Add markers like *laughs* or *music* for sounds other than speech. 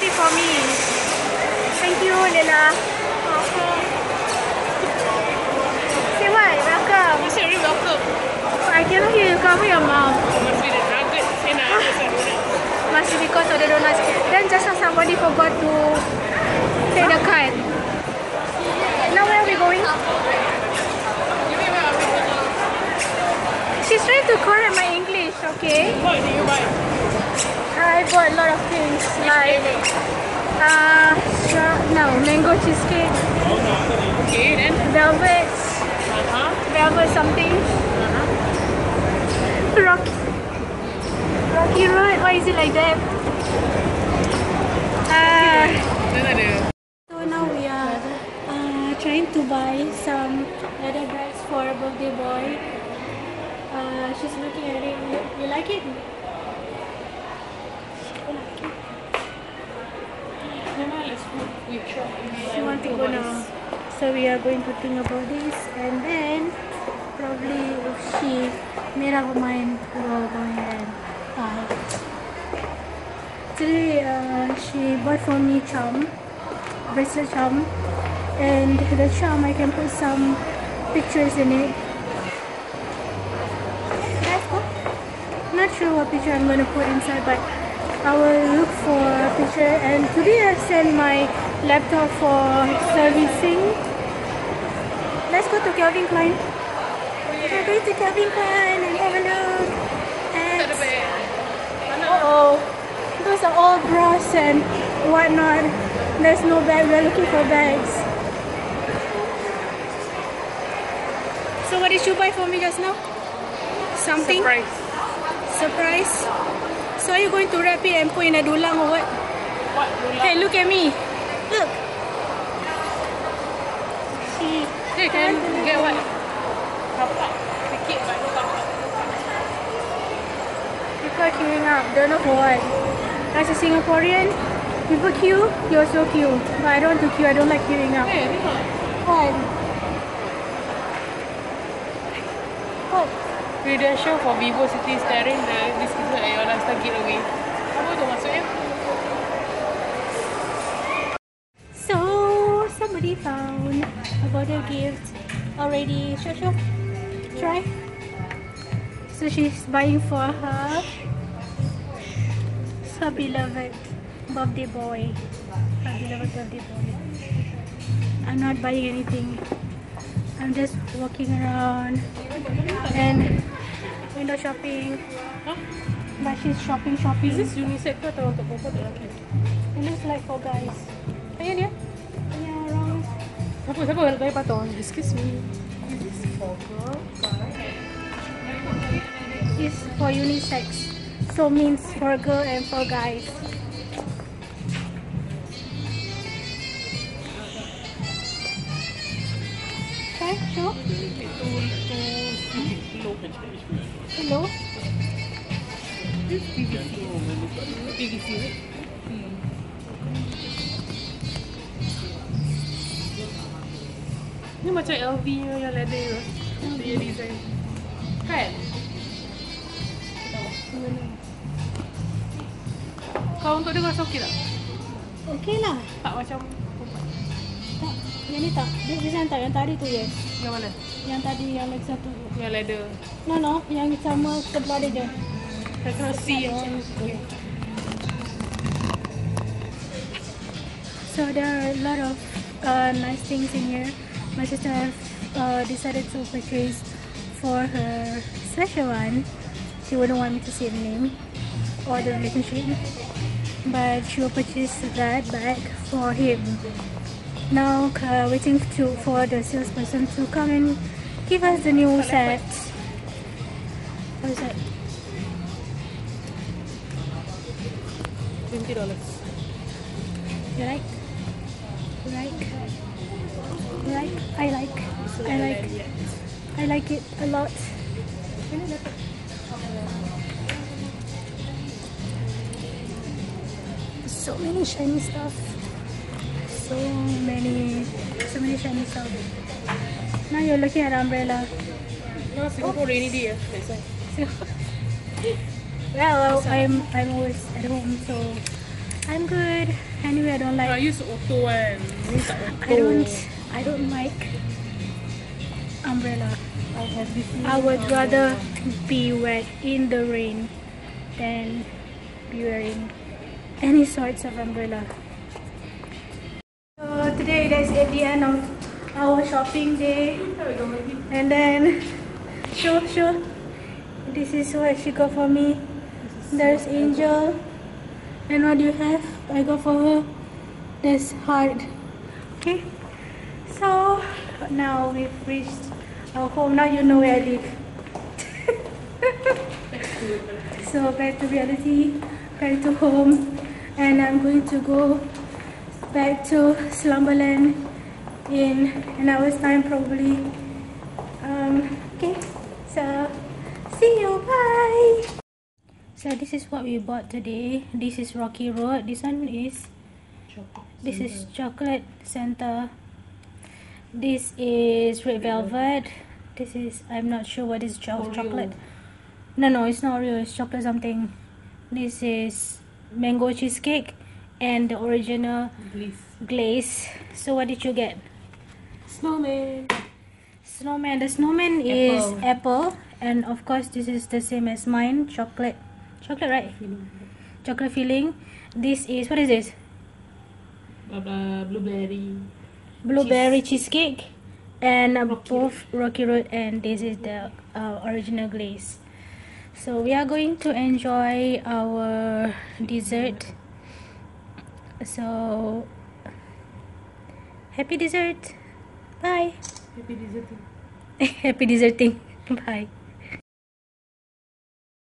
somebody for me. Thank you, Lila. Say what? Welcome. You said welcome. I cannot hear you. Cover your mouth. Must be the nugget and. Must be because of the donuts. Then just now somebody forgot to take the card. Now where are we going? You mean where are we going? She's trying to correct my English, okay? What did you buy? Bought a lot of things like uh, no, mango cheesecake, Okay, then. velvet, Uh-huh. velvet something, Uh-huh. rocky, rocky road. Why is it like that? Uh, so now we are uh, trying to buy some leather bags for a birthday boy. Uh, she's looking at it. You, you like it? You like it? Never mind, let's go. We try. We want to go now. So we are going to think about this and then probably if she made up her mind we will go and buy. Today uh, she bought for me charm, bracelet charm and the charm I can put some pictures in it. That's. Not sure what picture I'm going to put inside but I will look for a picture and today I sent my laptop for servicing. Let's go to Calvin Klein. We're going to Calvin Klein and have a look. And uh oh, those are all bras and whatnot. There's no bag. We're looking for bags. So what did you buy for me just now? Something Surprise. surprise. So are you going to wrap it and put in a dulang or what? What? Lola? Hey, look at me. Look. She Hey, can you get what? Kapak. Sikit but no kapak. People are queuing up. Don't know for what. As a Singaporean, people queue, you also queue. But I don't want to queue. I don't like queuing up. Hey, tengok. What? What? Credential for Vivo City Staring the this is gift already. Show, show. Try. So she's buying for her. Her beloved birthday boy. Her beloved birthday boy. I'm not buying anything. I'm just walking around and window shopping. Huh? But she's shopping, shopping. Is this unisex ke atau untuk perempuan atau lelaki? It looks like for guys. Dia. Yeah. Siapa? Siapa yang tanya patong? Excuse me. Is this for girl? Guy? is for unisex. So means for girl and for guys. Okay, sure. Itu itu low Hello. This PVC. PVC. Ni macam LV yang leather tu. Dia design. Kan? Kau untuk dia rasa okey tak? Okay lah. Tak macam. Tak. Yang ni tak. Dia design tak. Yang tadi tu yes. Yang mana? Yang tadi yang lagi satu. Yang leather. No no. Yang sama sebelah dia je. I cannot see macam okay. So there are a lot of uh, nice things in here. My sister uh, decided to purchase for her special one. She wouldn't want me to say the name or the relationship, but she will purchase that bag for him. Now uh, waiting to for the salesperson to come and give us the new set. What is that? Twenty dollars. You like? You like? Like? I like. I like. I like it a lot. So many shiny stuff. So many, so many shiny stuff. Now you're looking at umbrella. No, Singapore rainy day. That's why. So, *laughs* well, I'm I'm always at home, so I'm good. Anyway, I don't like. I use auto kan. Ni tak auto. I don't. I don't like umbrella. I I would umbrella. rather be wet in the rain than be wearing any sorts of umbrella. So today that's at the end of our shopping day. And then sure sure this is what she got for me. There's Angel. And what do you have? I got for her. There's heart. Okay. So now we've reached our home. Now you know where I live. *laughs* so back to reality, back to home, and I'm going to go back to Slumberland in an hour's time probably. Um, okay, so see you. Bye. So this is what we bought today. This is Rocky Road. This one is this is chocolate center. This is red velvet. This is I'm not sure what is cho- chocolate. No, no, it's not real. It's chocolate something. This is mango cheesecake and the original Please. glaze. So what did you get? Snowman. Snowman. The snowman is apple, and of course this is the same as mine. Chocolate, chocolate, right? Chocolate filling. This is what is this? Blah blah blueberry. Blueberry cheesecake and uh, both rocky road and this is the uh, original glaze. So we are going to enjoy our dessert. So happy dessert. Bye. Happy dessert. *laughs* happy desserting *laughs* bye